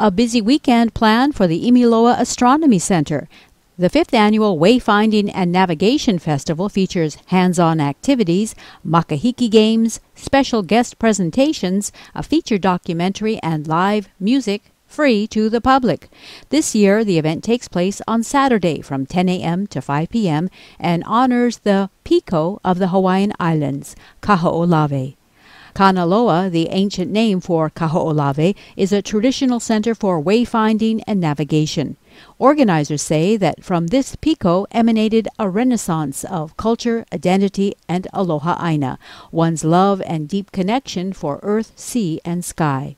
A busy weekend planned for the Imiloa Astronomy Center. The fifth annual Wayfinding and Navigation Festival features hands on activities, makahiki games, special guest presentations, a feature documentary, and live music free to the public. This year, the event takes place on Saturday from 10 a.m. to 5 p.m. and honors the Piko of the Hawaiian Islands, Kaho'olawe. Kanaloa, the ancient name for Kaho'olawe, is a traditional center for wayfinding and navigation. Organizers say that from this piko emanated a renaissance of culture, identity, and aloha aina, one's love and deep connection for earth, sea, and sky.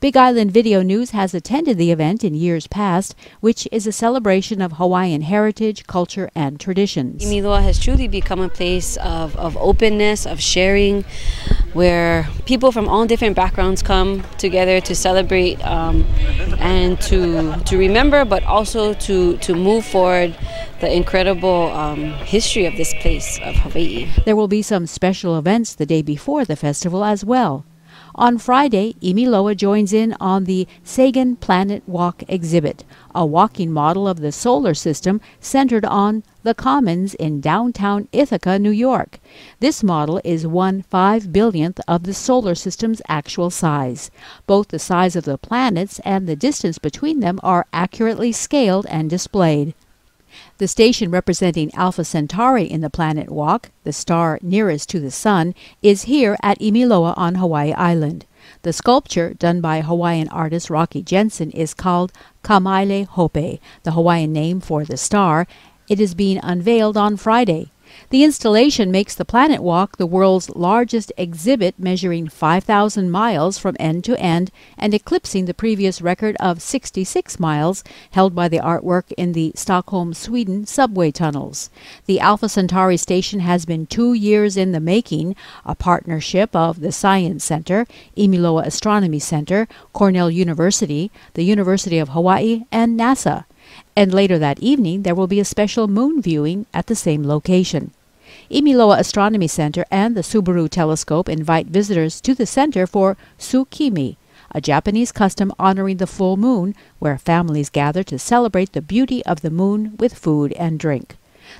Big Island Video News has attended the event in years past, which is a celebration of Hawaiian heritage, culture, and traditions. Imiloa has truly become a place of, of openness, of sharing, where people from all different backgrounds come together to celebrate um, and to, to remember, but also to, to move forward the incredible um, history of this place of Hawaii. There will be some special events the day before the festival as well. On Friday, Imiloa joins in on the Sagan Planet Walk exhibit, a walking model of the solar system centered on the Commons in downtown Ithaca, New York. This model is one five billionth of the solar system's actual size. Both the size of the planets and the distance between them are accurately scaled and displayed. The station representing Alpha Centauri in the Planet Walk, the star nearest to the Sun, is here at Imiloa on Hawaii Island. The sculpture, done by Hawaiian artist Rocky Jensen, is called Kamaile Hope, the Hawaiian name for the star. It is being unveiled on Friday. The installation makes the Planet Walk the world's largest exhibit, measuring 5,000 miles from end to end and eclipsing the previous record of 66 miles held by the artwork in the Stockholm, Sweden subway tunnels. The Alpha Centauri station has been two years in the making, a partnership of the Sciencenter, Imiloa Astronomy Center, Cornell University, the University of Hawaii, and NASA and later that evening there will be a special moon viewing at the same location. Imiloa Astronomy Center and the Subaru Telescope invite visitors to the center for Tsukimi, a Japanese custom honoring the full moon, where families gather to celebrate the beauty of the moon with food and drink.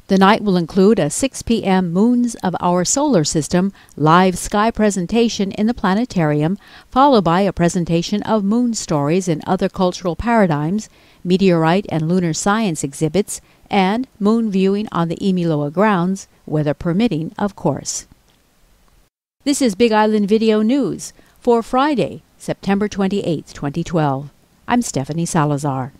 The night will include a 6 p.m. Moons of Our Solar System live sky presentation in the planetarium, followed by a presentation of moon stories and other cultural paradigms, meteorite and lunar science exhibits, and moon viewing on the Imiloa grounds, weather permitting, of course. This is Big Island Video News for Friday, September 28, 2012. I'm Stephanie Salazar.